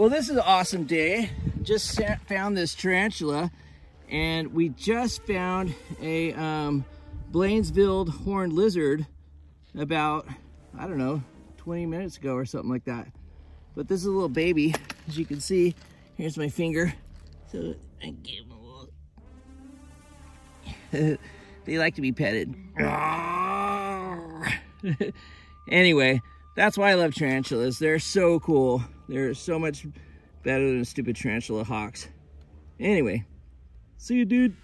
Well, this is an awesome day. Just found this tarantula and we just found a um, Blainville horned lizard about, I don't know, 20 minutes ago or something like that. But this is a little baby, as you can see. Here's my finger. So I give him a little... they like to be petted. anyway, that's why I love tarantulas. They're so cool. They're so much better than stupid tarantula hawks. Anyway, see you, dude.